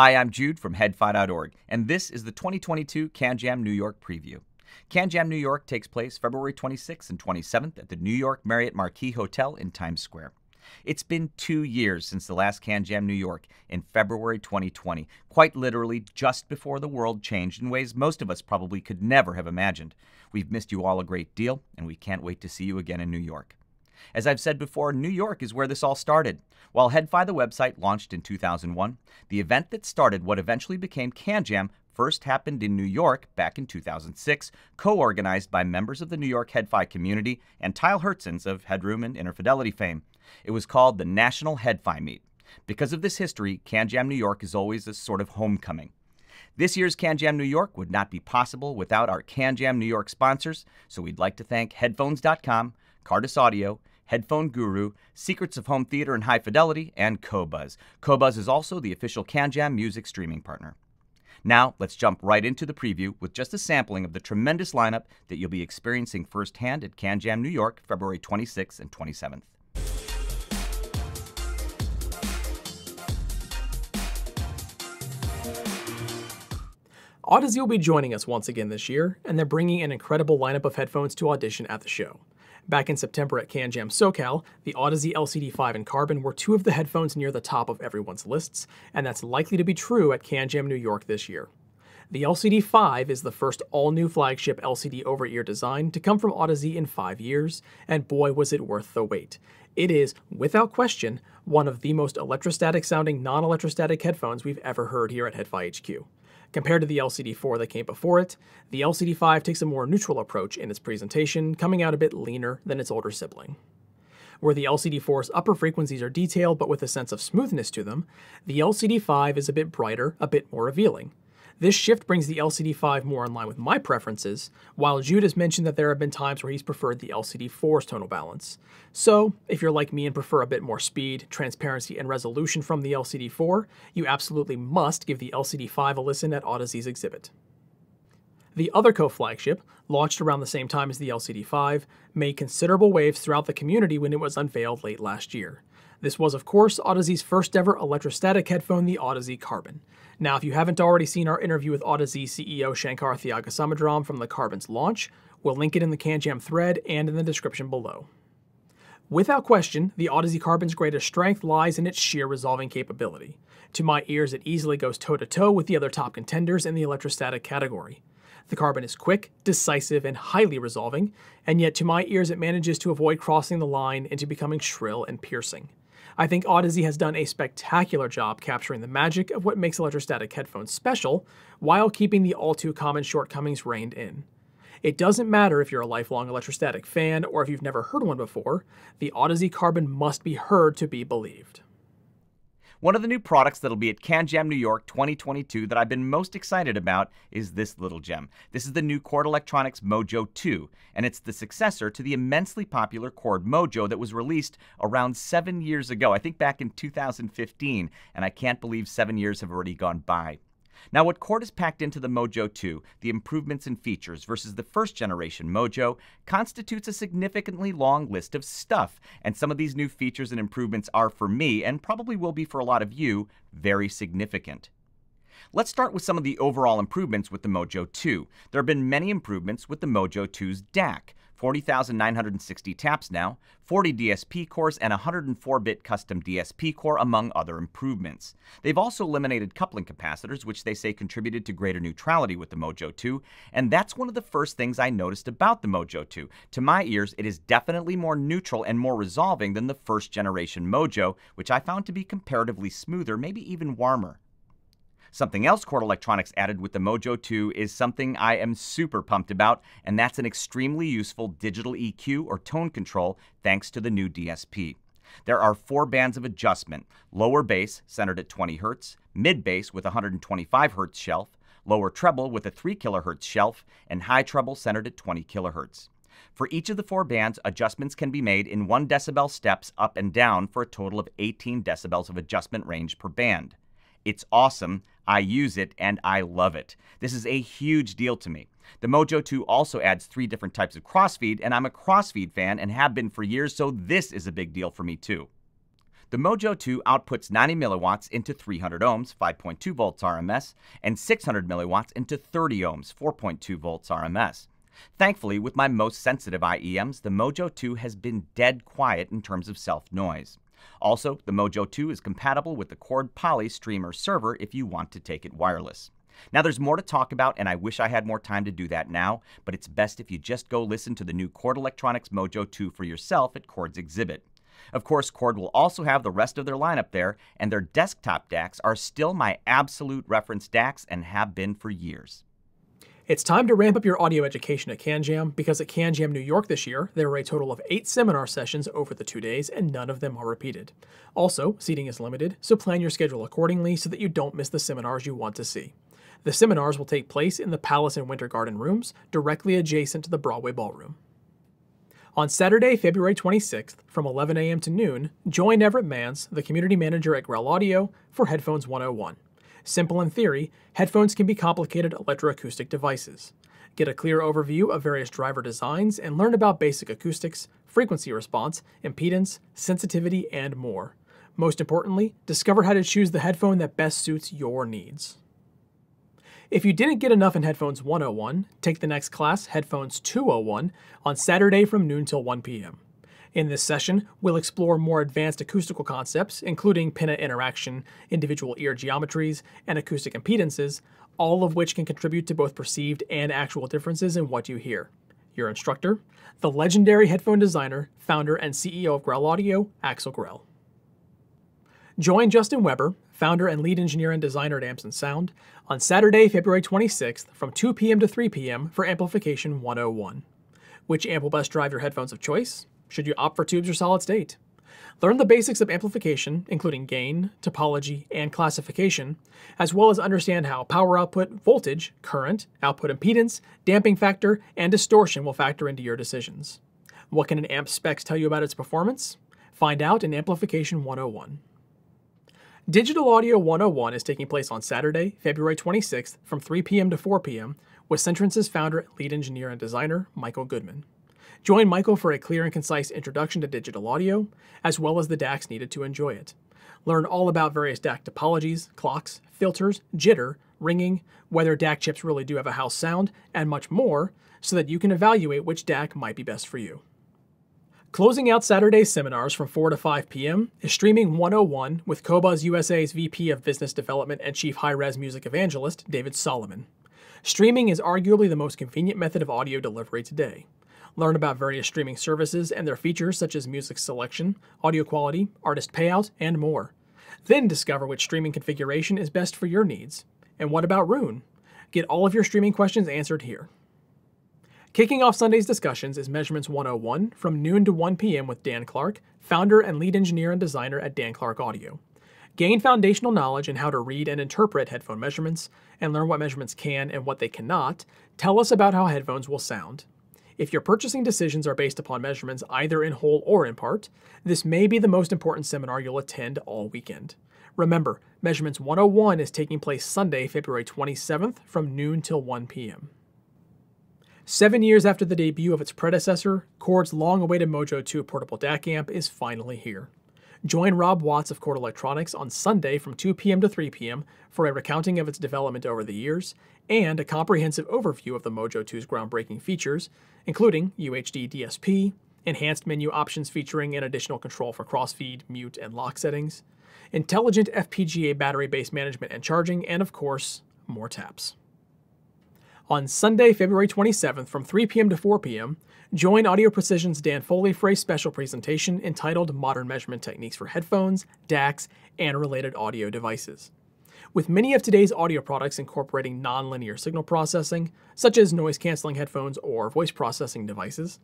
Hi, I'm Jude from headfi.org, and this is the 2022 CanJam New York preview. CanJam New York takes place February 26th and 27th at the New York Marriott Marquis Hotel in Times Square. It's been two years since the last CanJam New York in February 2020, quite literally just before the world changed in ways most of us probably could never have imagined. We've missed you all a great deal, and we can't wait to see you again in New York. As I've said before, New York is where this all started. While HeadFi the website launched in 2001, the event that started what eventually became CanJam first happened in New York back in 2006, co organized by members of the New York HeadFi community and Tyll Hertsens of Headroom and InnerFidelity fame. It was called the National HeadFi Meet. Because of this history, CanJam New York is always a sort of homecoming. This year's CanJam New York would not be possible without our CanJam New York sponsors, so we'd like to thank Headphones.com, Cardas Audio, Headphone Guru, Secrets of Home Theater and High Fidelity, and Qobuz. Qobuz is also the official CanJam music streaming partner. Now, let's jump right into the preview with just a sampling of the tremendous lineup that you'll be experiencing firsthand at CanJam New York, February 26th and 27th. Audeze will be joining us once again this year, and they're bringing an incredible lineup of headphones to audition at the show. Back in September at CanJam SoCal, the Audeze LCD5 and Carbon were two of the headphones near the top of everyone's lists, and that's likely to be true at CanJam New York this year. The LCD5 is the first all-new flagship LCD over-ear design to come from Audeze in five years, and boy was it worth the wait. It is, without question, one of the most electrostatic sounding non-electrostatic headphones we've ever heard here at HeadFi HQ. Compared to the LCD4 that came before it, the LCD5 takes a more neutral approach in its presentation, coming out a bit leaner than its older sibling. Where the LCD4's upper frequencies are detailed but with a sense of smoothness to them, the LCD5 is a bit brighter, a bit more revealing. This shift brings the LCD5 more in line with my preferences, while Jude has mentioned that there have been times where he's preferred the LCD4's tonal balance. So, if you're like me and prefer a bit more speed, transparency, and resolution from the LCD4, you absolutely must give the LCD5 a listen at Audeze's exhibit. The other co-flagship, launched around the same time as the LCD5, made considerable waves throughout the community when it was unveiled late last year. This was, of course, Audeze's first ever electrostatic headphone, the Audeze Carbon. Now, if you haven't already seen our interview with Audeze CEO Shankar Thiagasamudram from the Carbon's launch, we'll link it in the CanJam thread and in the description below. Without question, the Audeze Carbon's greatest strength lies in its sheer resolving capability. To my ears, it easily goes toe to toe with the other top contenders in the electrostatic category. The Carbon is quick, decisive, and highly resolving, and yet to my ears it manages to avoid crossing the line into becoming shrill and piercing. I think Audeze has done a spectacular job capturing the magic of what makes electrostatic headphones special, while keeping the all too common shortcomings reined in. It doesn't matter if you're a lifelong electrostatic fan or if you've never heard one before, the Audeze Carbon must be heard to be believed. One of the new products that'll be at CanJam New York 2022 that I've been most excited about is this little gem. This is the new Chord Electronics Mojo 2, and it's the successor to the immensely popular Chord Mojo that was released around seven years ago, I think back in 2015, and I can't believe seven years have already gone by. Now, what Chord has packed into the Mojo 2, the improvements and features versus the first generation Mojo, constitutes a significantly long list of stuff, and some of these new features and improvements are for me, and probably will be for a lot of you, very significant. Let's start with some of the overall improvements with the Mojo 2. There have been many improvements with the Mojo 2's DAC. 40,960 taps now, 40 DSP cores, and 104-bit custom DSP core, among other improvements. They've also eliminated coupling capacitors, which they say contributed to greater neutrality with the Mojo 2, and that's one of the first things I noticed about the Mojo 2. To my ears, it is definitely more neutral and more resolving than the first generation Mojo, which I found to be comparatively smoother, maybe even warmer. Something else Chord Electronics added with the Mojo 2 is something I am super pumped about, and that's an extremely useful digital EQ or tone control thanks to the new DSP. There are four bands of adjustment lower bass, centered at 20 Hz, mid bass with 125 Hz shelf, lower treble with a 3 kHz shelf, and high treble centered at 20 kHz. For each of the four bands, adjustments can be made in 1 decibel steps up and down for a total of 18 decibels of adjustment range per band. It's awesome. I use it and I love it. This is a huge deal to me. The Mojo 2 also adds three different types of crossfeed, and I'm a crossfeed fan and have been for years, so this is a big deal for me too. The Mojo 2 outputs 90 milliwatts into 300 ohms, 5.2 volts RMS, and 600 milliwatts into 30 ohms, 4.2 volts RMS. Thankfully, with my most sensitive IEMs, the Mojo 2 has been dead quiet in terms of self noise. Also, the Mojo 2 is compatible with the Chord Poly Streamer server if you want to take it wireless. Now, there's more to talk about, and I wish I had more time to do that now, but it's best if you just go listen to the new Chord Electronics Mojo 2 for yourself at Chord's exhibit. Of course, Chord will also have the rest of their lineup there, and their desktop DACs are still my absolute reference DACs and have been for years. It's time to ramp up your audio education at CanJam because at CanJam New York this year, there are a total of eight seminar sessions over the two days, and none of them are repeated. Also, seating is limited, so plan your schedule accordingly so that you don't miss the seminars you want to see. The seminars will take place in the Palace and Winter Garden rooms, directly adjacent to the Broadway Ballroom. On Saturday, February 26th, from 11 a.m. to noon, join Everett Mans, the community manager at Grell Audio, for Headphones 101. Simple in theory, headphones can be complicated electroacoustic devices. Get a clear overview of various driver designs and learn about basic acoustics, frequency response, impedance, sensitivity, and more. Most importantly, discover how to choose the headphone that best suits your needs. If you didn't get enough in Headphones 101, take the next class, Headphones 201, on Saturday from noon till 1 p.m. In this session, we'll explore more advanced acoustical concepts, including pinna interaction, individual ear geometries, and acoustic impedances, all of which can contribute to both perceived and actual differences in what you hear. Your instructor, the legendary headphone designer, founder, and CEO of Grell Audio, Axel Grell. Join Justin Weber, founder and lead engineer and designer at Amps & Sound, on Saturday, February 26th from 2 p.m. to 3 p.m. for Amplification 101. Which amp will best drive your headphones of choice? Should you opt for tubes or solid state? Learn the basics of amplification, including gain, topology, and classification, as well as understand how power output, voltage, current, output impedance, damping factor, and distortion will factor into your decisions. What can an amp specs tell you about its performance? Find out in Amplification 101. Digital Audio 101 is taking place on Saturday, February 26th from 3 p.m. to 4 p.m. with Centrance's founder, lead engineer, and designer, Michael Goodman. Join Michael for a clear and concise introduction to digital audio, as well as the DACs needed to enjoy it. Learn all about various DAC topologies, clocks, filters, jitter, ringing, whether DAC chips really do have a house sound, and much more, so that you can evaluate which DAC might be best for you. Closing out Saturday's seminars from 4 to 5 p.m. is Streaming 101 with Qobuz USA's VP of Business Development and Chief High Res Music Evangelist, David Solomon. Streaming is arguably the most convenient method of audio delivery today. Learn about various streaming services and their features such as music selection, audio quality, artist payout, and more. Then discover which streaming configuration is best for your needs. And what about Roon? Get all of your streaming questions answered here. Kicking off Sunday's discussions is Measurements 101 from noon to 1 p.m. with Dan Clark, founder and lead engineer and designer at Dan Clark Audio. Gain foundational knowledge in how to read and interpret headphone measurements, and learn what measurements can and what they cannot. Tell us about how headphones will sound. If your purchasing decisions are based upon measurements either in whole or in part, this may be the most important seminar you'll attend all weekend. Remember, Measurements 101 is taking place Sunday, February 27th from noon till 1 p.m. Seven years after the debut of its predecessor, Chord's long awaited Mojo 2 portable DAC amp is finally here. Join Rob Watts of Chord Electronics on Sunday from 2 p.m. to 3 p.m. for a recounting of its development over the years and a comprehensive overview of the Mojo 2's groundbreaking features, including UHD DSP, enhanced menu options featuring an additional control for crossfeed, mute, and lock settings, intelligent FPGA battery based management and charging, and of course, more taps. On Sunday, February 27th from 3 p.m. to 4 p.m., join Audio Precision's Dan Foley for a special presentation entitled Modern Measurement Techniques for Headphones, DACs, and Related Audio Devices. With many of today's audio products incorporating nonlinear signal processing, such as noise canceling headphones or voice processing devices,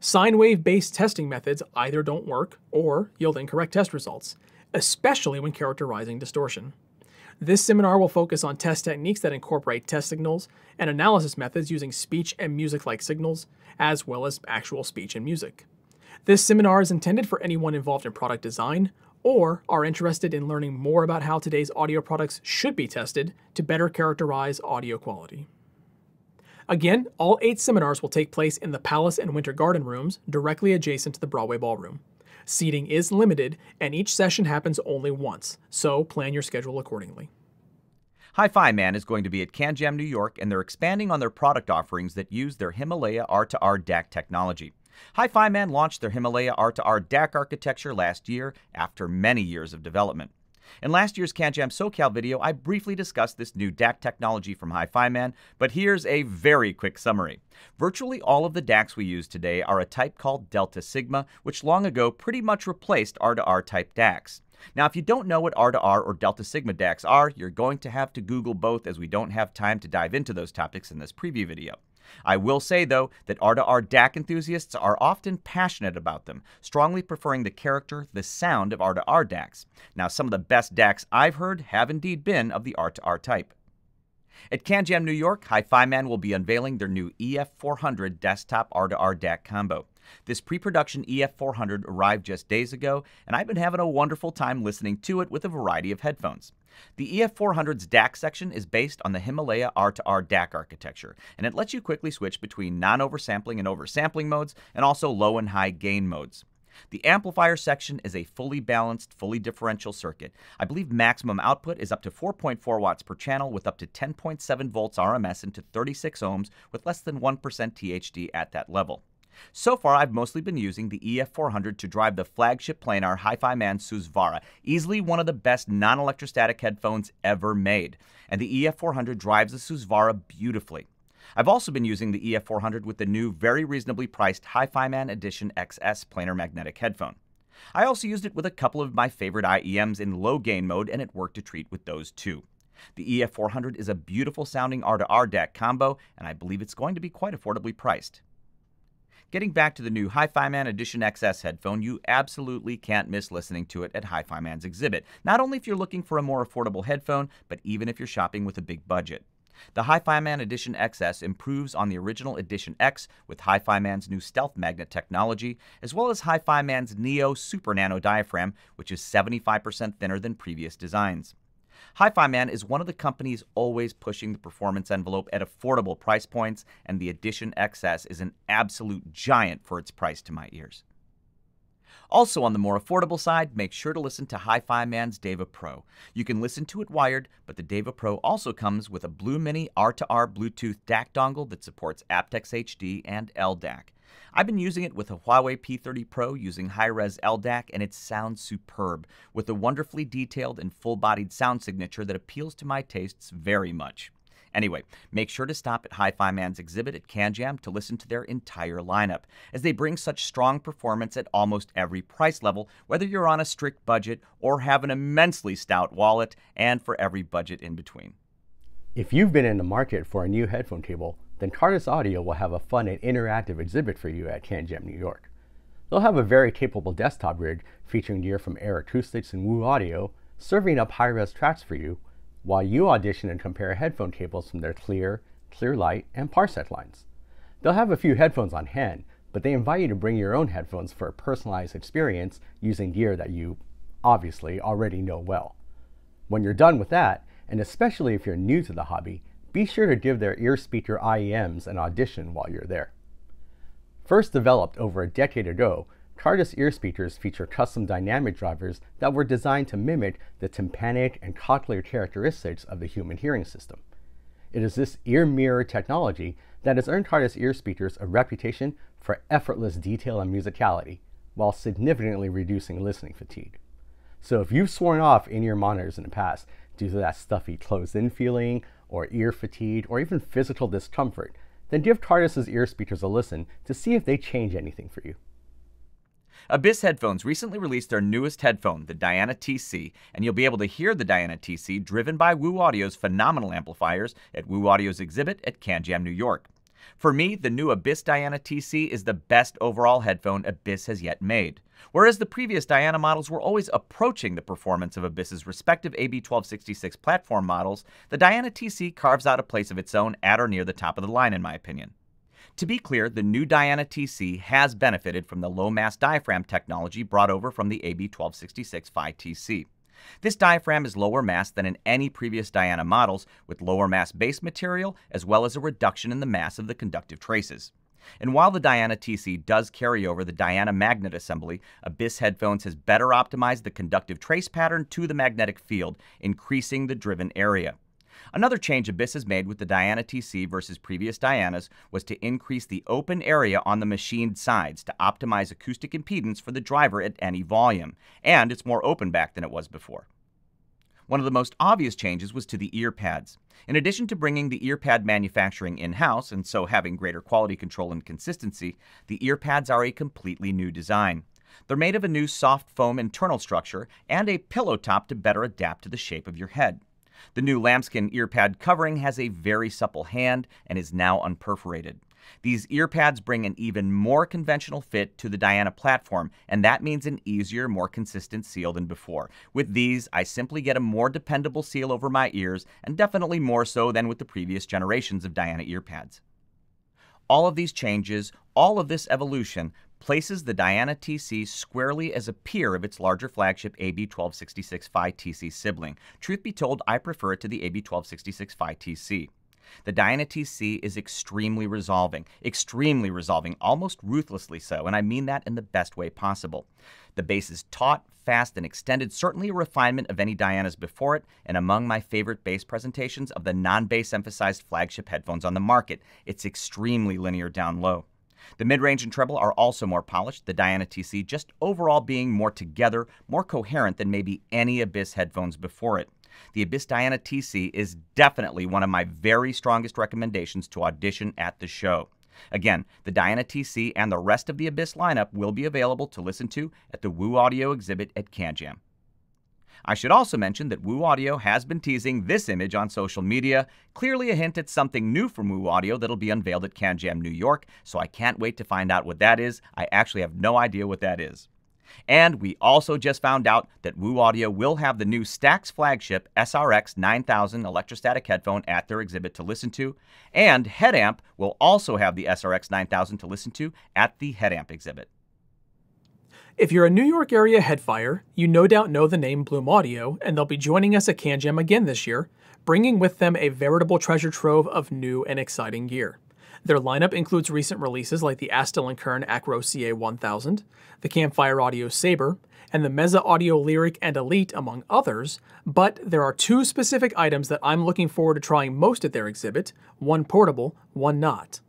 sine wave based testing methods either don't work or yield incorrect test results, especially when characterizing distortion. This seminar will focus on test techniques that incorporate test signals and analysis methods using speech and music like signals, as well as actual speech and music. This seminar is intended for anyone involved in product design or are interested in learning more about how today's audio products should be tested to better characterize audio quality. Again, all eight seminars will take place in the Palace and Winter Garden rooms directly adjacent to the Broadway Ballroom. Seating is limited, and each session happens only once, so plan your schedule accordingly. HIFIMAN is going to be at CanJam New York, and they're expanding on their product offerings that use their Himalaya R2R DAC technology. HIFIMAN launched their Himalaya R2R DAC architecture last year after many years of development. In last year's CanJam SoCal video, I briefly discussed this new DAC technology from HIFIMAN, but here's a very quick summary. Virtually all of the DACs we use today are a type called Delta Sigma, which long ago pretty much replaced R2R type DACs. Now, if you don't know what R2R or Delta Sigma DACs are, you're going to have to Google both as we don't have time to dive into those topics in this preview video. I will say, though, that R2R DAC enthusiasts are often passionate about them, strongly preferring the character, the sound of R2R DACs. Now, some of the best DACs I've heard have indeed been of the R2R type. At CanJam New York, HIFIMAN will be unveiling their new EF400 desktop R2R DAC combo. This pre production EF400 arrived just days ago, and I've been having a wonderful time listening to it with a variety of headphones. The EF400's DAC section is based on the Himalaya R2R DAC architecture, and it lets you quickly switch between non oversampling and oversampling modes, and also low and high gain modes. The amplifier section is a fully balanced, fully differential circuit. I believe maximum output is up to 4.4 watts per channel with up to 10.7 volts RMS into 36 ohms with less than 1% THD at that level. So far, I've mostly been using the EF400 to drive the flagship planar HIFIMAN Susvara, easily one of the best non-electrostatic headphones ever made. And the EF400 drives the Susvara beautifully. I've also been using the EF400 with the new, very reasonably priced HIFIMAN Edition XS planar magnetic headphone. I also used it with a couple of my favorite IEMs in low gain mode, and it worked a treat with those too. The EF400 is a beautiful sounding R2R DAC combo, and I believe it's going to be quite affordably priced. Getting back to the new HIFIMAN Edition XS headphone, you absolutely can't miss listening to it at HIFIMAN's exhibit, not only if you're looking for a more affordable headphone, but even if you're shopping with a big budget. The HIFIMAN Edition XS improves on the original Edition X with HIFIMAN's new stealth magnet technology, as well as HIFIMAN's Neo Super Nano diaphragm, which is 75% thinner than previous designs. HIFIMAN is one of the companies always pushing the performance envelope at affordable price points, and the Edition XS is an absolute giant for its price to my ears. Also, on the more affordable side, make sure to listen to HIFIMAN's Deva Pro. You can listen to it wired, but the Deva Pro also comes with a Blue Mini R2R Bluetooth DAC dongle that supports aptX HD and LDAC. I've been using it with a Huawei P30 Pro using high-res LDAC and it sounds superb, with a wonderfully detailed and full-bodied sound signature that appeals to my tastes very much. Anyway, make sure to stop at HIFIMAN's exhibit at CanJam to listen to their entire lineup, as they bring such strong performance at almost every price level, whether you're on a strict budget or have an immensely stout wallet, and for every budget in between. If you've been in the market for a new headphone cable, then Cardas Audio will have a fun and interactive exhibit for you at CanJam New York. They'll have a very capable desktop rig featuring gear from Air Acoustics and Woo Audio, serving up high-res tracks for you, while you audition and compare headphone cables from their Clear, Clearlight, and Parsec lines. They'll have a few headphones on hand, but they invite you to bring your own headphones for a personalized experience using gear that you, obviously, already know well. When you're done with that, and especially if you're new to the hobby, be sure to give their ear speaker IEMs an audition while you're there. First developed over a decade ago, Cardas ear speakers feature custom dynamic drivers that were designed to mimic the tympanic and cochlear characteristics of the human hearing system. It is this ear mirror technology that has earned Cardas ear speakers a reputation for effortless detail and musicality, while significantly reducing listening fatigue. So if you've sworn off in-ear monitors in the past due to that stuffy closed-in feeling or ear fatigue, or even physical discomfort, then give Cardas's ear speakers a listen to see if they change anything for you. Abyss Headphones recently released their newest headphone, the Diana TC, and you'll be able to hear the Diana TC driven by Woo Audio's phenomenal amplifiers at Woo Audio's exhibit at CanJam New York. For me, the new Abyss Diana TC is the best overall headphone Abyss has yet made. Whereas the previous Diana models were always approaching the performance of Abyss's respective AB1266 platform models, the Diana TC carves out a place of its own at or near the top of the line, in my opinion. To be clear, the new Diana TC has benefited from the low mass diaphragm technology brought over from the AB1266 Phi TC. This diaphragm is lower mass than in any previous Diana models, with lower mass base material as well as a reduction in the mass of the conductive traces. And while the Diana TC does carry over the Diana magnet assembly, Abyss Headphones has better optimized the conductive trace pattern to the magnetic field, increasing the driven area. Another change Abyss has made with the Diana TC versus previous Dianas was to increase the open area on the machined sides to optimize acoustic impedance for the driver at any volume, and it's more open back than it was before. One of the most obvious changes was to the ear pads. In addition to bringing the ear pad manufacturing in house and so having greater quality control and consistency, the ear pads are a completely new design. They're made of a new soft foam internal structure and a pillow top to better adapt to the shape of your head. The new lambskin ear pad covering has a very supple hand and is now unperforated. These ear pads bring an even more conventional fit to the Diana platform, and that means an easier, more consistent seal than before. With these, I simply get a more dependable seal over my ears, and definitely more so than with the previous generations of Diana ear pads. All of these changes, all of this evolution, places the Diana TC squarely as a peer of its larger flagship AB1266 Phi TC sibling. Truth be told, I prefer it to the AB1266 Phi TC. The Diana TC is extremely resolving, extremely resolving, almost ruthlessly so, and I mean that in the best way possible. The bass is taut, fast, and extended, certainly a refinement of any Dianas before it, and among my favorite bass presentations of the non bass emphasized flagship headphones on the market. It's extremely linear down low. The mid range and treble are also more polished, the Diana TC just overall being more together, more coherent than maybe any Abyss headphones before it. The Abyss Diana TC is definitely one of my very strongest recommendations to audition at the show. Again, the Diana TC and the rest of the Abyss lineup will be available to listen to at the Woo Audio exhibit at CanJam. I should also mention that Woo Audio has been teasing this image on social media, clearly a hint at something new from Woo Audio that'll be unveiled at CanJam New York, so I can't wait to find out what that is. I actually have no idea what that is. And we also just found out that Woo Audio will have the new Stax flagship SRX 9000 electrostatic headphone at their exhibit to listen to, and Headamp will also have the SRX 9000 to listen to at the Headamp exhibit. If you're a New York area Head-Fier, you no doubt know the name Bloom Audio, and they'll be joining us at CanJam again this year, bringing with them a veritable treasure trove of new and exciting gear. Their lineup includes recent releases like the Astell and Kern Acro CA1000, the Campfire Audio Sabre, and the Meze Audio Liric and Elite, among others, but there are two specific items that I'm looking forward to trying most at their exhibit, one portable, one not.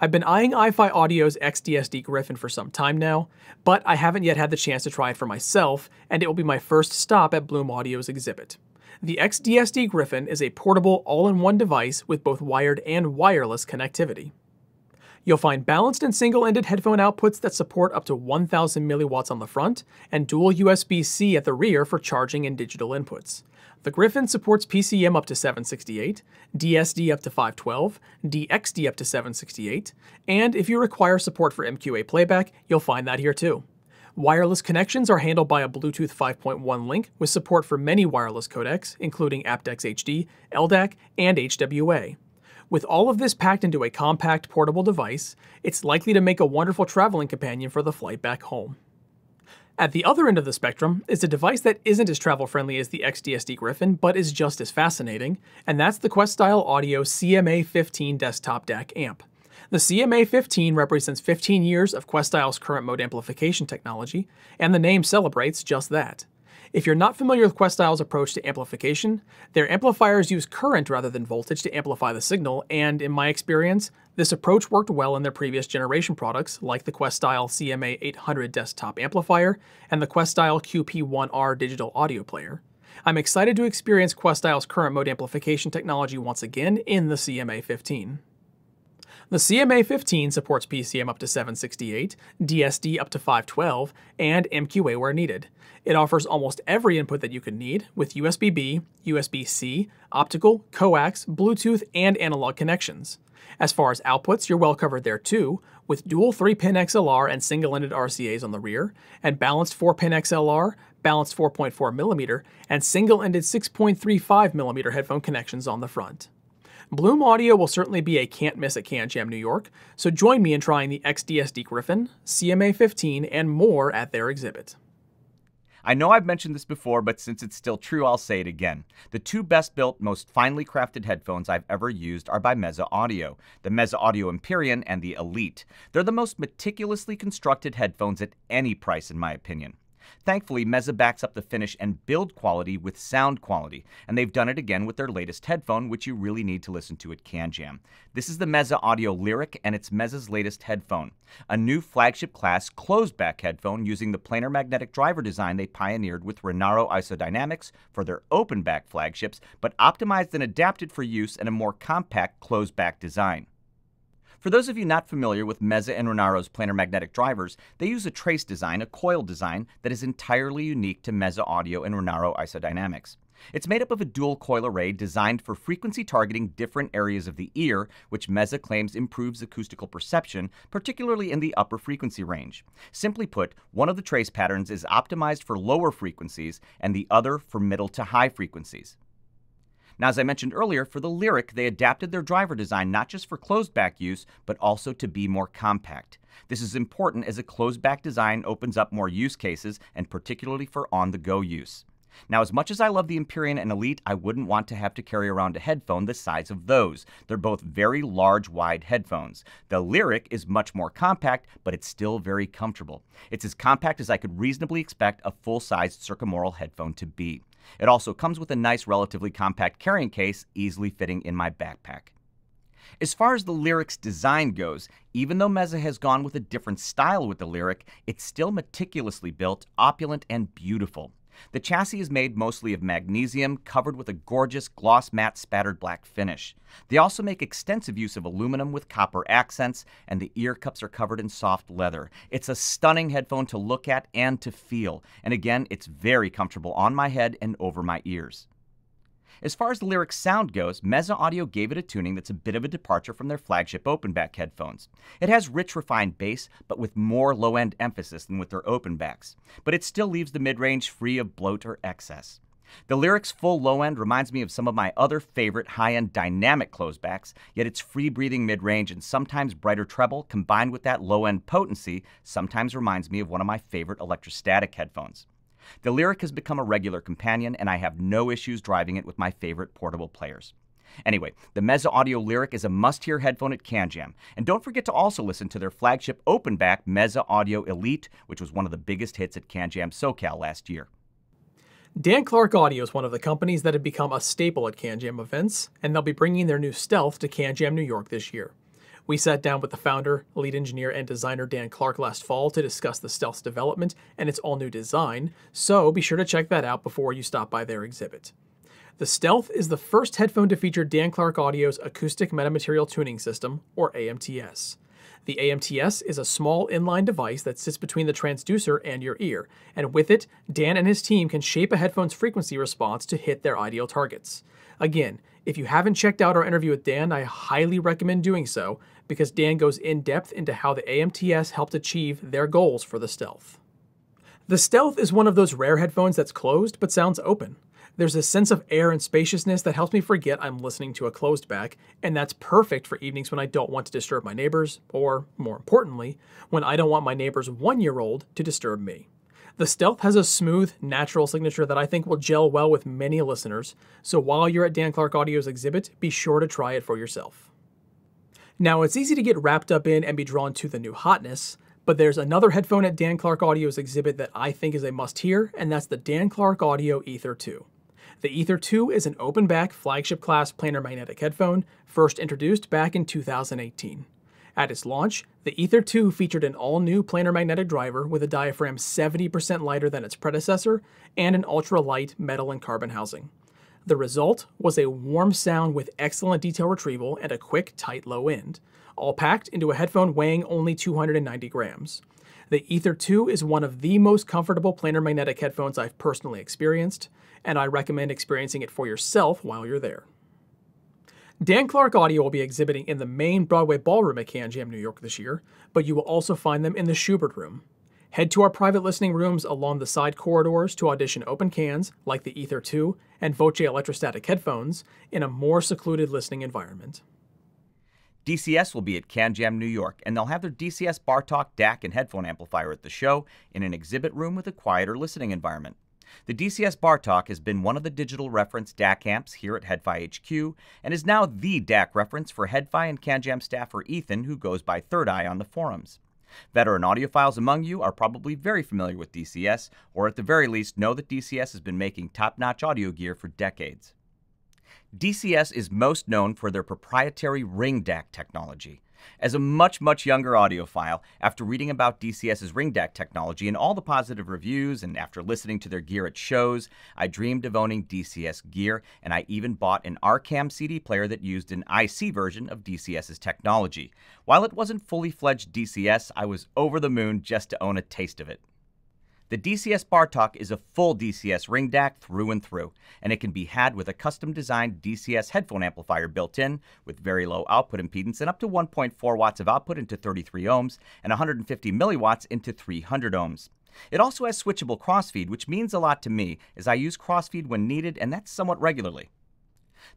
I've been eyeing iFi Audio's XDSD Gryphon for some time now, but I haven't yet had the chance to try it for myself, and it will be my first stop at Bloom Audio's exhibit. The XDSD Gryphon is a portable all-in-one device with both wired and wireless connectivity. You'll find balanced and single-ended headphone outputs that support up to 1000 milliwatts on the front and dual USB-C at the rear for charging and digital inputs. The Gryphon supports PCM up to 768, DSD up to 512, DXD up to 768, and if you require support for MQA playback, you'll find that here too. Wireless connections are handled by a Bluetooth 5.1 link with support for many wireless codecs, including aptX HD, LDAC, and HWA. With all of this packed into a compact portable device, it's likely to make a wonderful traveling companion for the flight back home. At the other end of the spectrum is a device that isn't as travel friendly as the XDSD Gryphon, but is just as fascinating, and that's the Questyle Audio CMA15 desktop DAC amp. The CMA15 represents 15 years of Questyle's current mode amplification technology, and the name celebrates just that. If you're not familiar with Questyle's approach to amplification, their amplifiers use current rather than voltage to amplify the signal, and in my experience, this approach worked well in their previous generation products like the Questyle CMA800 desktop amplifier and the Questyle QP1R digital audio player. I'm excited to experience Questyle's current mode amplification technology once again in the CMA15. The CMA15 supports PCM up to 768, DSD up to 512, and MQA where needed. It offers almost every input that you could need, with USB-B, USB-C, optical, coax, Bluetooth, and analog connections. As far as outputs, you're well covered there too, with dual 3-pin XLR and single-ended RCAs on the rear, and balanced 4-pin XLR, balanced 4.4mm, and single-ended 6.35mm headphone connections on the front. Bloom Audio will certainly be a can't miss at CanJam New York, so join me in trying the XDSD Gryphon, CMA15, and more at their exhibit. I know I've mentioned this before, but since it's still true, I'll say it again. The two best built, most finely crafted headphones I've ever used are by Meze Audio the Meze Audio Empyrean and the Elite. They're the most meticulously constructed headphones at any price, in my opinion. Thankfully, Meze backs up the finish and build quality with sound quality, and they've done it again with their latest headphone, which you really need to listen to at CanJam. This is the Meze Audio Liric, and it's Meze's latest headphone, a new flagship class closed back headphone using the planar magnetic driver design they pioneered with Rinaro Isodynamics for their open back flagships, but optimized and adapted for use in a more compact closed back design. For those of you not familiar with Meze and Rinaro's planar magnetic drivers, they use a trace design, a coil design, that is entirely unique to Meze Audio and Rinaro Isodynamics. It's made up of a dual coil array designed for frequency targeting different areas of the ear, which Meze claims improves acoustical perception, particularly in the upper frequency range. Simply put, one of the trace patterns is optimized for lower frequencies and the other for middle to high frequencies. Now, as I mentioned earlier, for the Liric, they adapted their driver design not just for closed back use, but also to be more compact. This is important as a closed back design opens up more use cases, and particularly for on the go use. Now, as much as I love the Empyrean and Elite, I wouldn't want to have to carry around a headphone the size of those. They're both very large, wide headphones. The Liric is much more compact, but it's still very comfortable. It's as compact as I could reasonably expect a full sized circumaural headphone to be. It also comes with a nice, relatively compact carrying case, easily fitting in my backpack. As far as the Liric's design goes, even though Meze has gone with a different style with the Liric, it's still meticulously built, opulent, and beautiful. The chassis is made mostly of magnesium, covered with a gorgeous gloss matte spattered black finish. They also make extensive use of aluminum with copper accents, and the ear cups are covered in soft leather. It's a stunning headphone to look at and to feel, and again, it's very comfortable on my head and over my ears. As far as the Liric sound goes, Meze Audio gave it a tuning that's a bit of a departure from their flagship open back headphones. It has rich, refined bass, but with more low end emphasis than with their open backs. But it still leaves the mid range free of bloat or excess. The Liric's full low end reminds me of some of my other favorite high end dynamic closebacks, yet its free breathing mid range and sometimes brighter treble combined with that low end potency sometimes reminds me of one of my favorite electrostatic headphones. The Liric has become a regular companion, and I have no issues driving it with my favorite portable players. Anyway, the Meze Audio Liric is a must hear headphone at CanJam. And don't forget to also listen to their flagship open back Meze Audio Elite, which was one of the biggest hits at CanJam SoCal last year. Dan Clark Audio is one of the companies that have become a staple at CanJam events, and they'll be bringing their new Stealth to CanJam New York this year. We sat down with the founder, lead engineer, and designer Dan Clark last fall to discuss the Stealth's development and its all new design, so be sure to check that out before you stop by their exhibit. The Stealth is the first headphone to feature Dan Clark Audio's Acoustic Metamaterial Tuning System, or AMTS. The AMTS is a small inline device that sits between the transducer and your ear, and with it, Dan and his team can shape a headphone's frequency response to hit their ideal targets. Again, if you haven't checked out our interview with Dan, I highly recommend doing so because Dan goes in depth into how the AMTS helped achieve their goals for the Stealth. The Stealth is one of those rare headphones that's closed but sounds open. There's a sense of air and spaciousness that helps me forget I'm listening to a closed back, and that's perfect for evenings when I don't want to disturb my neighbors, or, more importantly, when I don't want my neighbor's one year old to disturb me. The Stealth has a smooth, natural signature that I think will gel well with many listeners, so while you're at Dan Clark Audio's exhibit, be sure to try it for yourself. Now, it's easy to get wrapped up in and be drawn to the new hotness, but there's another headphone at Dan Clark Audio's exhibit that I think is a must hear, and that's the Dan Clark Audio Ether 2. The Ether 2 is an open back flagship class planar magnetic headphone, first introduced back in 2018. At its launch, the Ether 2 featured an all new planar magnetic driver with a diaphragm 70% lighter than its predecessor and an ultra light metal and carbon housing. The result was a warm sound with excellent detail retrieval and a quick, tight low end, all packed into a headphone weighing only 290 grams. The Ether 2 is one of the most comfortable planar magnetic headphones I've personally experienced, and I recommend experiencing it for yourself while you're there. Dan Clark Audio will be exhibiting in the main Broadway Ballroom at CanJam New York this year, but you will also find them in the Schubert Room. Head to our private listening rooms along the side corridors to audition open cans, like the Ether 2 and Voce electrostatic headphones, in a more secluded listening environment. DCS will be at CanJam New York, and they'll have their DCS Bartok DAC and headphone amplifier at the show in an exhibit room with a quieter listening environment. The DCS Bartok has been one of the digital reference DAC amps here at HeadFi HQ and is now the DAC reference for HeadFi and CanJam staffer Ethan, who goes by Third Eye on the forums. Veteran audiophiles among you are probably very familiar with DCS, or at the very least know that DCS has been making top notch audio gear for decades. DCS is most known for their proprietary ring DAC technology. As a much, much younger audiophile, after reading about DCS's ring DAC technology and all the positive reviews, and after listening to their gear at shows, I dreamed of owning DCS gear, and I even bought an Arcam CD player that used an IC version of DCS's technology. While it wasn't fully fledged DCS, I was over the moon just to own a taste of it. The DCS Bartok is a full DCS ring DAC through and through, and it can be had with a custom designed DCS headphone amplifier built in with very low output impedance and up to 1.4 watts of output into 33 ohms and 150 milliwatts into 300 ohms. It also has switchable crossfeed, which means a lot to me as I use crossfeed when needed, and that's somewhat regularly.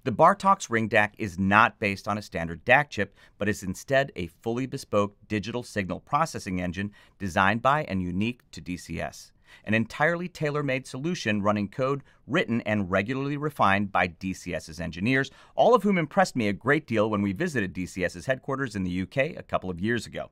The Bartok's Ring DAC is not based on a standard DAC chip, but is instead a fully bespoke digital signal processing engine designed by and unique to DCS. An entirely tailor made solution running code written and regularly refined by DCS's engineers, all of whom impressed me a great deal when we visited DCS's headquarters in the UK a couple of years ago.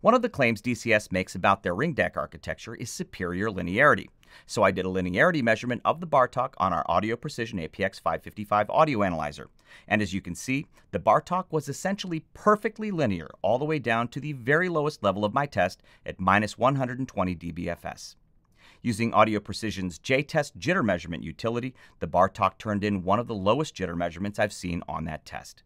One of the claims DCS makes about their ring DAC architecture is superior linearity. So I did a linearity measurement of the Bartok on our Audio Precision APX 555 audio analyzer. And as you can see, the Bartok was essentially perfectly linear all the way down to the very lowest level of my test at minus 120 dBFS. Using Audio Precision's J-Test jitter measurement utility, the Bartok turned in one of the lowest jitter measurements I've seen on that test.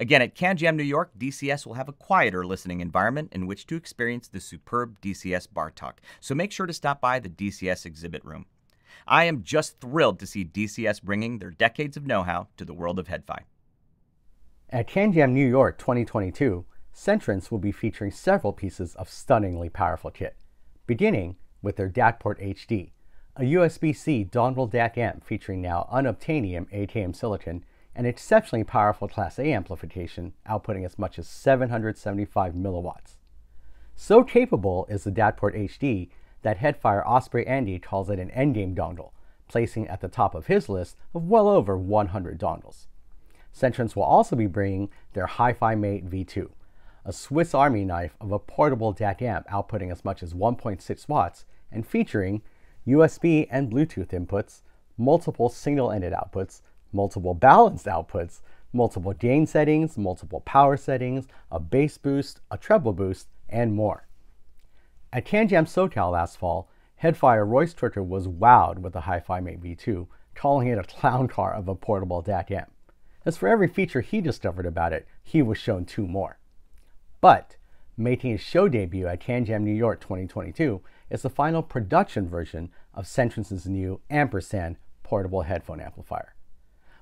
Again, at CanJam New York, DCS will have a quieter listening environment in which to experience the superb DCS Bartok, so make sure to stop by the DCS exhibit room. I am just thrilled to see DCS bringing their decades of know how to the world of HeadFi. At CanJam New York 2022, Centrance will be featuring several pieces of stunningly powerful kit, beginning with their DACport HD, a USB-C dongle DAC amp featuring now unobtainium AKM silicon an exceptionally powerful Class A amplification, outputting as much as 775 milliwatts. So capable is the DACport HD that Head-Fier Osprey Andy calls it an endgame dongle, placing at the top of his list of well over 100 dongles. Centrance will also be bringing their Hi-Fi Mate V2, a Swiss Army knife of a portable DAC amp outputting as much as 1.6 watts and featuring USB and Bluetooth inputs, multiple single-ended outputs, multiple balanced outputs, multiple gain settings, multiple power settings, a bass boost, a treble boost, and more. At CanJam SoCal last fall, Head-Fier Royce Twitter was wowed with the Hi-Fi Mate V2, calling it a clown car of a portable DAC amp. As for every feature he discovered about it, he was shown two more. But, making his show debut at CanJam New York 2022 is the final production version of Centrance's new Ampersand portable headphone amplifier.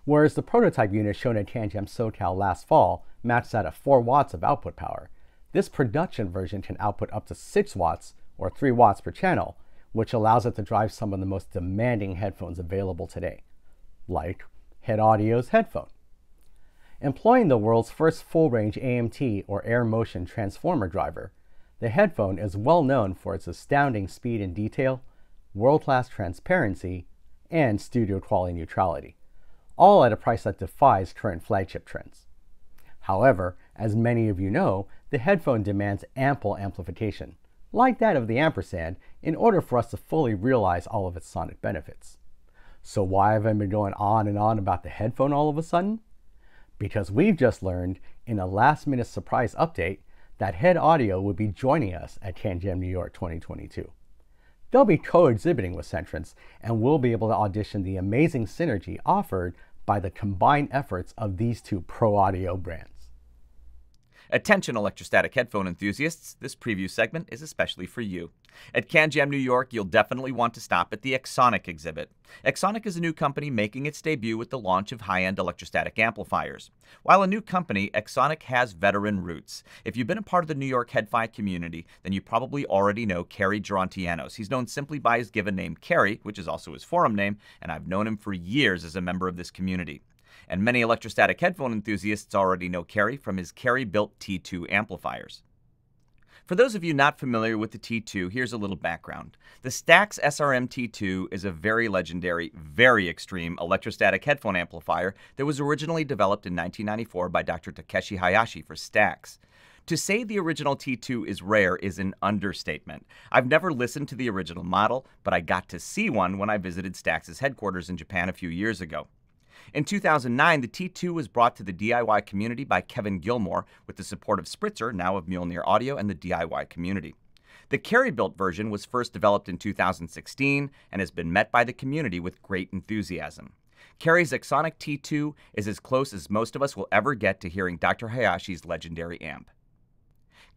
Whereas the prototype unit shown at CanJam SoCal last fall maxed out at 4 watts of output power, this production version can output up to 6 watts or 3 watts per channel, which allows it to drive some of the most demanding headphones available today, like HEDD Audio's HEDDphone. Employing the world's first full-range AMT or air motion transformer driver, the HEDDphone is well known for its astounding speed and detail, world-class transparency, and studio quality neutrality all at a price that defies current flagship trends. However, as many of you know, the HEDDphone demands ample amplification, like that of the ampersand, in order for us to fully realize all of its sonic benefits. So why have I been going on and on about the HEDDphone all of a sudden? Because we've just learned in a last minute surprise update that HEDD Audio will be joining us at CanJam New York 2022. They'll be co-exhibiting with Centrance and we'll be able to audition the amazing synergy offered by the combined efforts of these two pro audio brands. Attention electrostatic headphone enthusiasts, this preview segment is especially for you. At CanJam New York, you'll definitely want to stop at the Eksonic exhibit. Eksonic is a new company making its debut with the launch of high-end electrostatic amplifiers. While a new company, Eksonic has veteran roots. If you've been a part of the New York HeadFi community, then you probably already know Kerry Gerontianos. He's known simply by his given name Kerry, which is also his forum name, and I've known him for years as a member of this community. And many electrostatic headphone enthusiasts already know Kerry from his Kerry built T2 amplifiers. For those of you not familiar with the T2, here's a little background. The Stax SRM T2 is a very legendary, very extreme electrostatic headphone amplifier that was originally developed in 1994 by Dr. Takeshi Hayashi for Stax. To say the original T2 is rare is an understatement. I've never listened to the original model, but I got to see one when I visited Stax's headquarters in Japan a few years ago. In 2009, the T2 was brought to the DIY community by Kevin Gilmore with the support of Spritzer, now of Mjolnir Audio, and the DIY community. The Kerry built version was first developed in 2016 and has been met by the community with great enthusiasm. Kerry's Eksonic T2 is as close as most of us will ever get to hearing Dr. Hayashi's legendary amp.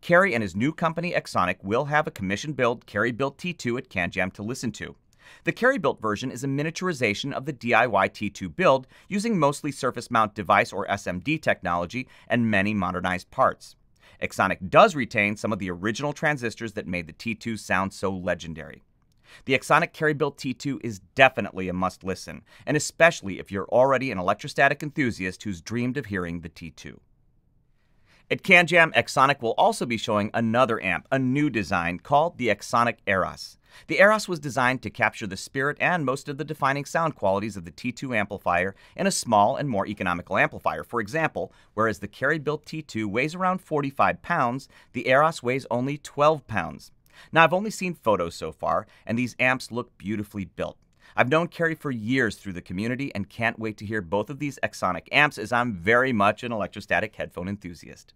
Kerry and his new company Eksonic will have a commission build Kerry built T2 at CanJam to listen to. The Kerry built version is a miniaturization of the DIY T2 build using mostly surface mount device or SMD technology and many modernized parts. Eksonic does retain some of the original transistors that made the T2 sound so legendary. The Eksonic Kerry built T2 is definitely a must listen, and especially if you're already an electrostatic enthusiast who's dreamed of hearing the T2. At CanJam, Eksonic will also be showing another amp, a new design called the Eksonic Eros. The Eros was designed to capture the spirit and most of the defining sound qualities of the T2 amplifier in a small and more economical amplifier. For example, whereas the Kerry built T2 weighs around 45 pounds, the Eros weighs only 12 pounds. Now, I've only seen photos so far, and these amps look beautifully built. I've known Kerry for years through the community and can't wait to hear both of these Eksonic amps as I'm very much an electrostatic headphone enthusiast.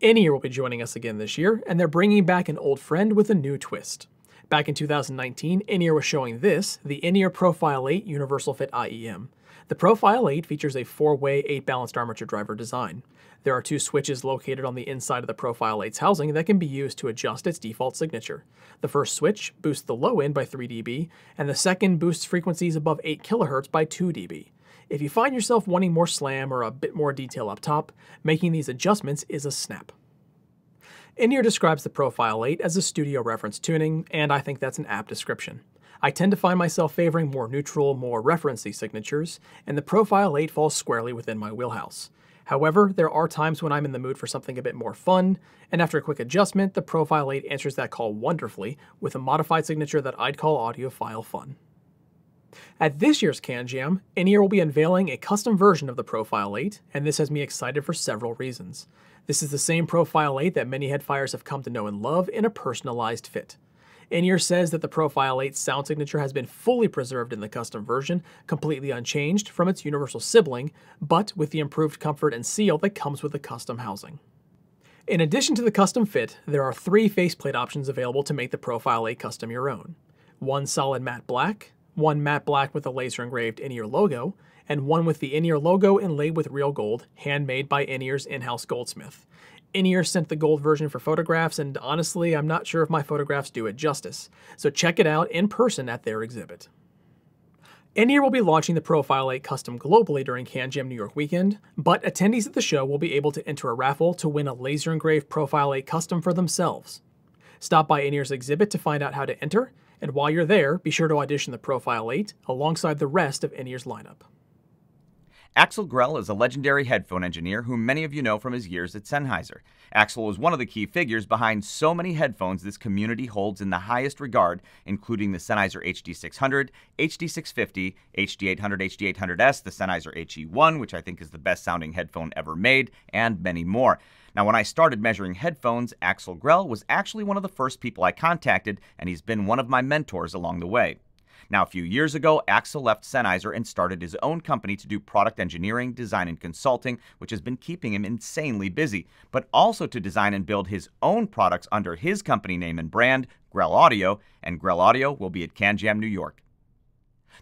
In-Ear will be joining us again this year, and they're bringing back an old friend with a new twist. Back in 2019, In-Ear was showing this, the In-Ear ProPhile 8 Universal Fit IEM. The ProPhile 8 features a four-way, eight-balanced armature driver design. There are two switches located on the inside of the ProPhile 8's housing that can be used to adjust its default signature. The first switch boosts the low end by 3 dB, and the second boosts frequencies above 8 kHz by 2 dB. If you find yourself wanting more slam or a bit more detail up top, making these adjustments is a snap. In-Ear describes the ProPhile 8 as a studio reference tuning, and I think that's an apt description. I tend to find myself favoring more neutral, more referencey signatures, and the ProPhile 8 falls squarely within my wheelhouse. However, there are times when I'm in the mood for something a bit more fun, and after a quick adjustment, the ProPhile 8 answers that call wonderfully with a modified signature that I'd call audiophile fun. At this year's CanJam, In-Ear will be unveiling a custom version of the ProPhile 8, and this has me excited for several reasons. This is the same ProPhile 8 that many Head-Fiers have come to know and love in a personalized fit. In-Ear says that the ProPhile 8 sound signature has been fully preserved in the custom version, completely unchanged from its universal sibling, but with the improved comfort and seal that comes with the custom housing. In addition to the custom fit, there are three faceplate options available to make the ProPhile 8 custom your own. One solid matte black, one matte black with a laser engraved in-ear logo, and one with the in-ear logo inlaid with real gold, handmade by in-ear's in-house goldsmith. In-ear sent the gold version for photographs, and honestly, I'm not sure if my photographs do it justice, so check it out in person at their exhibit. In-Ear will be launching the ProPhile 8 custom globally during CanJam New York weekend, but attendees at the show will be able to enter a raffle to win a laser engraved ProPhile 8 custom for themselves. Stop by In-Ear's exhibit to find out how to enter, and while you're there, be sure to audition the ProPhile 8 alongside the rest of In-Ear's lineup. Axel Grell is a legendary headphone engineer whom many of you know from his years at Sennheiser. Axel was one of the key figures behind so many headphones this community holds in the highest regard, including the Sennheiser HD600, HD650, HD800, HD800S, the Sennheiser HE1, which I think is the best sounding headphone ever made, and many more. Now, when I started measuring headphones, Axel Grell was actually one of the first people I contacted, and he's been one of my mentors along the way. Now, a few years ago, Axel left Sennheiser and started his own company to do product engineering, design, and consulting, which has been keeping him insanely busy, but also to design and build his own products under his company name and brand, Grell Audio, and Grell Audio will be at CanJam New York.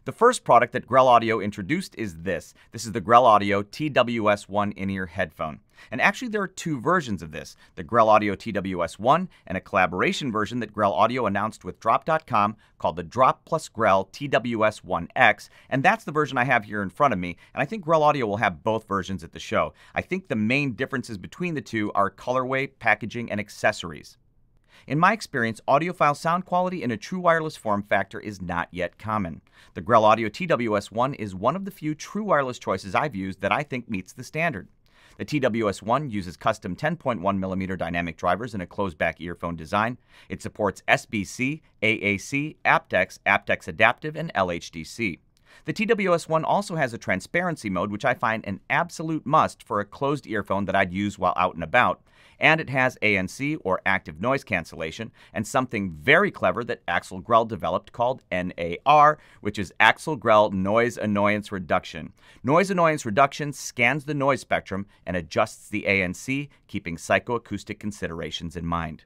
The first product that Grell Audio introduced is this. This is the Grell Audio TWS1 in-ear headphone. And actually there are two versions of this, the Grell Audio TWS1 and a collaboration version that Grell Audio announced with Drop.com called the Drop plus Grell TWS1X, and that's the version I have here in front of me, and I think Grell Audio will have both versions at the show. I think the main differences between the two are colorway, packaging, and accessories. In my experience, audiophile sound quality in a true wireless form factor is not yet common. The Grell Audio TWS1 is one of the few true wireless choices I've used that I think meets the standard. The TWS1 uses custom 10.1mm dynamic drivers in a closed-back earphone design. It supports SBC, AAC, aptX, aptX Adaptive, and LHDC. The TWS1 also has a transparency mode, which I find an absolute must for a closed earphone that I'd use while out and about. And it has ANC, or active noise cancellation, and something very clever that Axel Grell developed called NAR, which is Axel Grell Noise Annoyance Reduction. Noise Annoyance Reduction scans the noise spectrum and adjusts the ANC, keeping psychoacoustic considerations in mind.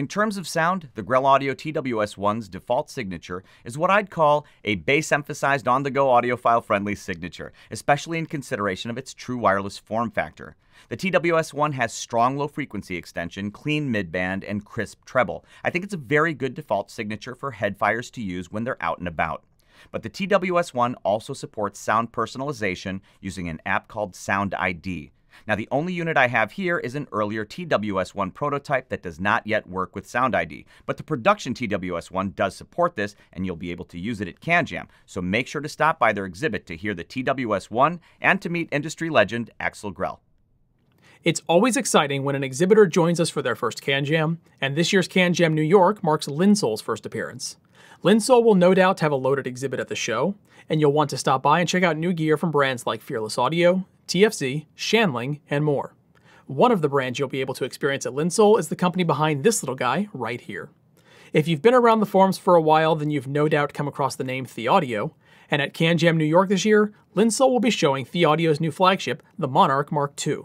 In terms of sound, the Grell Audio TWS1's default signature is what I'd call a bass emphasized on the go audiophile friendly signature, especially in consideration of its true wireless form factor. The TWS1 has strong low frequency extension, clean midband, and crisp treble. I think it's a very good default signature for Head-Fiers to use when they're out and about. But the TWS1 also supports sound personalization using an app called Sound ID. Now, the only unit I have here is an earlier TWS1 prototype that does not yet work with Sound ID, but the production TWS1 does support this, and you'll be able to use it at CanJam. So make sure to stop by their exhibit to hear the TWS1 and to meet industry legend Axel Grell. It's always exciting when an exhibitor joins us for their first CanJam, and this year's CanJam New York marks Linsoul's first appearance. Linsoul will no doubt have a loaded exhibit at the show, and you'll want to stop by and check out new gear from brands like Fearless Audio, TFZ, Shanling, and more. One of the brands you'll be able to experience at Linsoul is the company behind this little guy right here. If you've been around the forums for a while, then you've no doubt come across the name THIEAUDIO, and at CanJam New York this year, Linsoul will be showing THIEAUDIO's new flagship, the Monarch Mark II.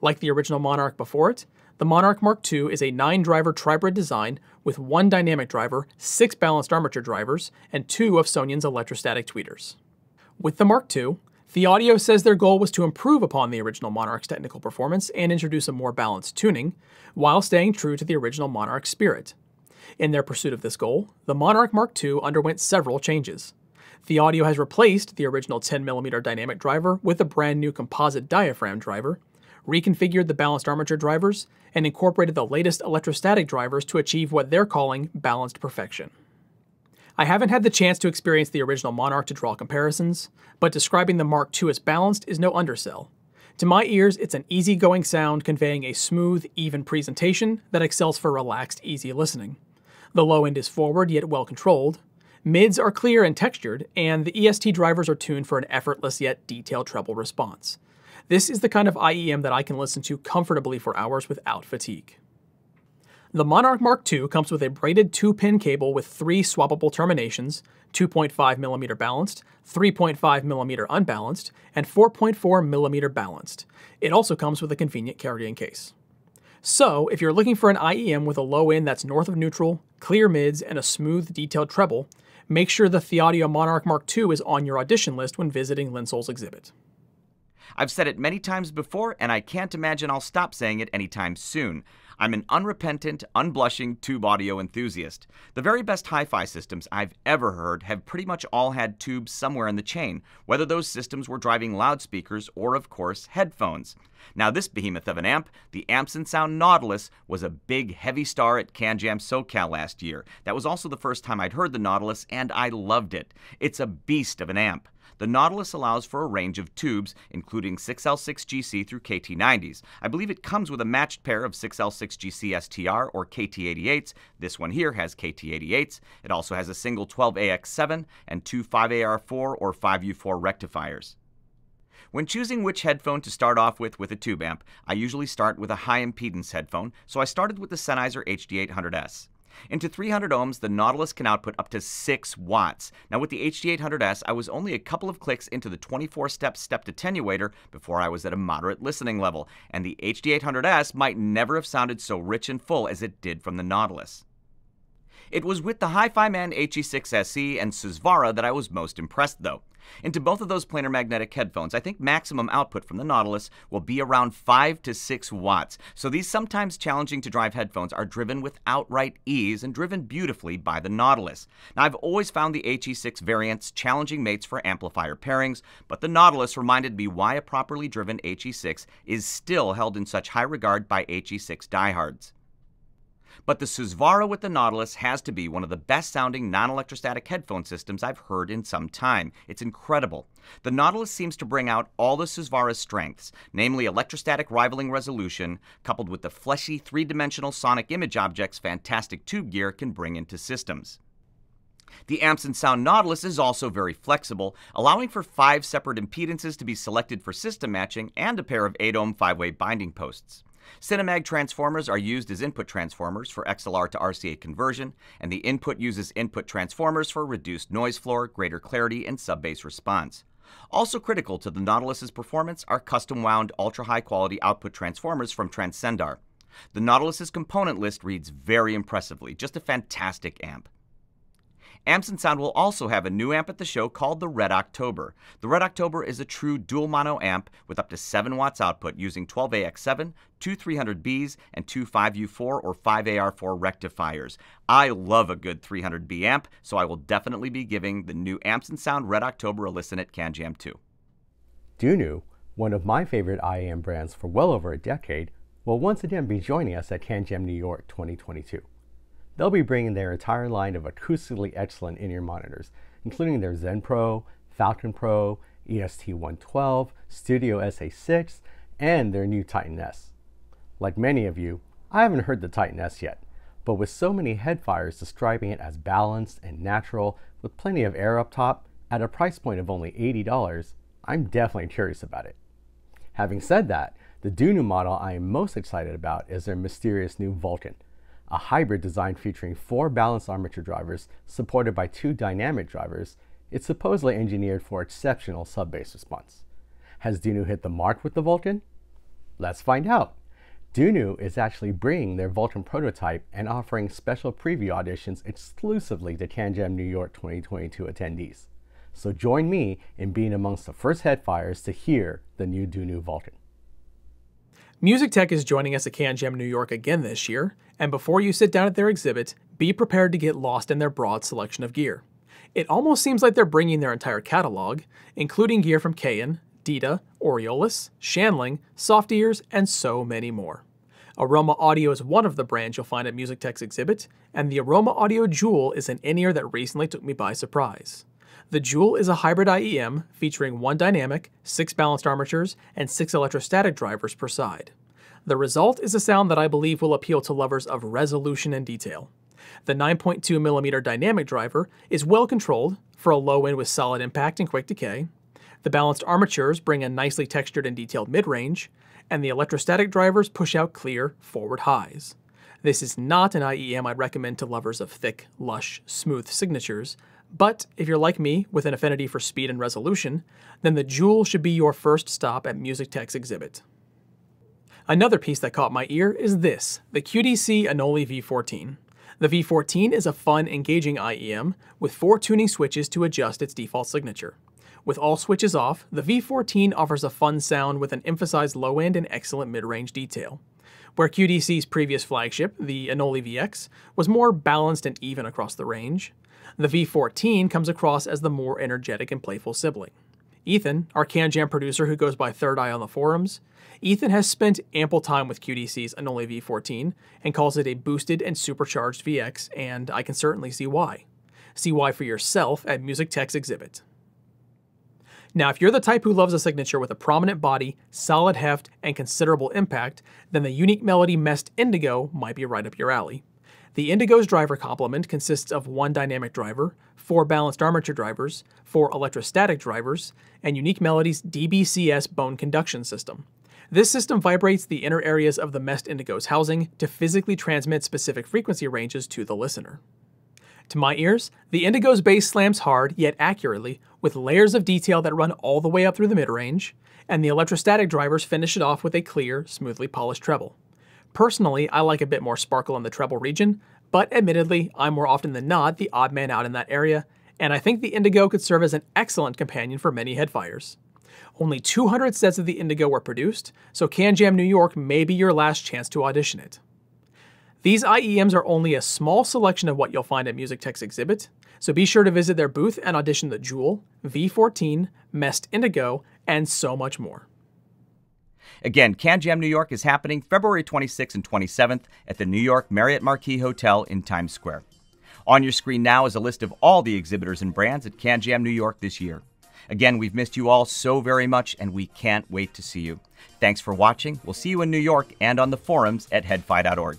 Like the original Monarch before it, the Monarch Mark II is a 9-driver tribrid design with one dynamic driver, six balanced armature drivers, and two of Sonion's electrostatic tweeters. With the Mark II, THIEAUDIO says their goal was to improve upon the original Monarch's technical performance and introduce a more balanced tuning, while staying true to the original Monarch spirit. In their pursuit of this goal, the Monarch Mark II underwent several changes. THIEAUDIO has replaced the original 10mm dynamic driver with a brand new composite diaphragm driver, reconfigured the balanced armature drivers, and incorporated the latest electrostatic drivers to achieve what they're calling balanced perfection. I haven't had the chance to experience the original Monarch to draw comparisons, but describing the Mark II as balanced is no undersell. To my ears, it's an easygoing sound conveying a smooth, even presentation that excels for relaxed, easy listening. The low end is forward yet well controlled. Mids are clear and textured, and the EST drivers are tuned for an effortless yet detailed treble response. This is the kind of IEM that I can listen to comfortably for hours without fatigue. The Monarch Mark II comes with a braided 2-pin cable with three swappable terminations, 2.5mm balanced, 3.5mm unbalanced, and 4.4mm balanced. It also comes with a convenient carrying case. So, if you're looking for an IEM with a low end that's north of neutral, clear mids, and a smooth, detailed treble, make sure the THIEAUDIO Monarch Mark II is on your audition list when visiting Linsoul's exhibit. I've said it many times before, and I can't imagine I'll stop saying it anytime soon. I'm an unrepentant, unblushing tube audio enthusiast. The very best hi fi systems I've ever heard have pretty much all had tubes somewhere in the chain, whether those systems were driving loudspeakers or, of course, headphones. Now, this behemoth of an amp, the Ampsandsound Nautilus, was a big, heavy star at CanJam SoCal last year. That was also the first time I'd heard the Nautilus, and I loved it. It's a beast of an amp. The Nautilus allows for a range of tubes, including 6L6GC through KT90s. I believe it comes with a matched pair of 6L6GC STR or KT88s. This one here has KT88s. It also has a single 12AX7 and two 5AR4 or 5U4 rectifiers. When choosing which headphone to start off with with a tube amp, I usually start with a high impedance headphone, so I started with the Sennheiser HD800S. Into 300 ohms, the Nautilus can output up to 6 watts. Now with the HD800S, I was only a couple of clicks into the 24-step stepped attenuator before I was at a moderate listening level, and the HD800S might never have sounded so rich and full as it did from the Nautilus. It was with the HiFiMan HE6SE and Susvara that I was most impressed though. Into both of those planar magnetic headphones, I think maximum output from the Nautilus will be around 5 to 6 watts, so these sometimes challenging to drive headphones are driven with outright ease and driven beautifully by the Nautilus. Now I've always found the HE6 variants challenging mates for amplifier pairings, but the Nautilus reminded me why a properly driven HE6 is still held in such high regard by HE6 diehards. But the Susvara with the Nautilus has to be one of the best sounding non electrostatic headphone systems I've heard in some time. It's incredible. The Nautilus seems to bring out all the Susvara's strengths, namely electrostatic rivaling resolution, coupled with the fleshy three dimensional sonic image objects fantastic tube gear can bring into systems. The Amps Sound Nautilus is also very flexible, allowing for five separate impedances to be selected for system matching and a pair of 8 ohm 5 way binding posts. Cinemag transformers are used as input transformers for XLR to RCA conversion, and the input uses input transformers for reduced noise floor, greater clarity, and sub-bass response. Also critical to the Nautilus's performance are custom wound ultra high quality output transformers from Transcendar. The Nautilus's component list reads very impressively, just a fantastic amp. Amps Sound will also have a new amp at the show called the Red October. The Red October is a true dual mono amp with up to 7 watts output using 12AX7, two 300Bs, and two 5U4 or 5AR4 rectifiers. I love a good 300B amp, so I will definitely be giving the new Amps Sound Red October a listen at CanJam 2. Dunu, one of my favorite IEM brands for well over a decade, will once again be joining us at CanJam New York 2022. They'll be bringing their entire line of acoustically excellent in-ear monitors, including their Zen Pro, Falcon Pro, EST112, Studio SA6, and their new Titan S. Like many of you, I haven't heard the Titan S yet, but with so many Head-Fiers describing it as balanced and natural with plenty of air up top at a price point of only $80, I'm definitely curious about it. Having said that, the Dunu model I am most excited about is their mysterious new Vulcan, a hybrid design featuring four balanced armature drivers supported by two dynamic drivers, it's supposedly engineered for exceptional sub-bass response. Has Dunu hit the mark with the Vulcan? Let's find out. Dunu is actually bringing their Vulcan prototype and offering special preview auditions exclusively to CanJam New York 2022 attendees. So join me in being amongst the first Head-Fiers to hear the new Dunu Vulcan. MusicTeck is joining us at CanJam New York again this year, and before you sit down at their exhibit, be prepared to get lost in their broad selection of gear. It almost seems like they're bringing their entire catalog, including gear from Cayin, Dita, Aureolus, Shanling, Soft Ears, and so many more. Aroma Audio is one of the brands you'll find at MusicTeck's exhibit, and the Aroma Audio Jewel is an in-ear that recently took me by surprise. The Jewel is a hybrid IEM featuring one dynamic, six balanced armatures, and six electrostatic drivers per side. The result is a sound that I believe will appeal to lovers of resolution and detail. The 9.2mm dynamic driver is well controlled for a low end with solid impact and quick decay. The balanced armatures bring a nicely textured and detailed mid range, and the electrostatic drivers push out clear forward highs. This is not an IEM I'd recommend to lovers of thick, lush, smooth signatures, but if you're like me with an affinity for speed and resolution, then the Jewel should be your first stop at MusicTeck's exhibit. Another piece that caught my ear is this, the QDC Anole V14. The V14 is a fun, engaging IEM with four tuning switches to adjust its default signature. With all switches off, the V14 offers a fun sound with an emphasized low end and excellent mid range detail. Where QDC's previous flagship, the Anole VX, was more balanced and even across the range, the V14 comes across as the more energetic and playful sibling. Ethan, our CanJam producer who goes by Third Eye on the forums, Ethan has spent ample time with QDC's Anole V14 and calls it a boosted and supercharged VX, and I can certainly see why. See why for yourself at MusicTeck's exhibit. Now, if you're the type who loves a signature with a prominent body, solid heft, and considerable impact, then the Unique Melody Mest Indigo might be right up your alley. The Indigo's driver complement consists of one dynamic driver, four balanced armature drivers, four electrostatic drivers, and Unique Melody's DBCS bone conduction system. This system vibrates the inner areas of the Mest Indigo's housing to physically transmit specific frequency ranges to the listener. To my ears, the Indigo's bass slams hard yet accurately, with layers of detail that run all the way up through the mid-range, and the electrostatic drivers finish it off with a clear, smoothly polished treble. Personally, I like a bit more sparkle in the treble region, but admittedly, I'm more often than not the odd man out in that area, and I think the Indigo could serve as an excellent companion for many Head-Fiers. Only 200 sets of the Indigo were produced, so CanJam New York may be your last chance to audition it. These IEMs are only a small selection of what you'll find at MusicTeck's exhibit, so be sure to visit their booth and audition the Jewel, V14, Mest Indigo, and so much more. Again, CanJam New York is happening February 26th and 27th at the New York Marriott Marquis Hotel in Times Square. On your screen now is a list of all the exhibitors and brands at CanJam New York this year. Again, we've missed you all so very much, and we can't wait to see you. Thanks for watching. We'll see you in New York and on the forums at headfi.org.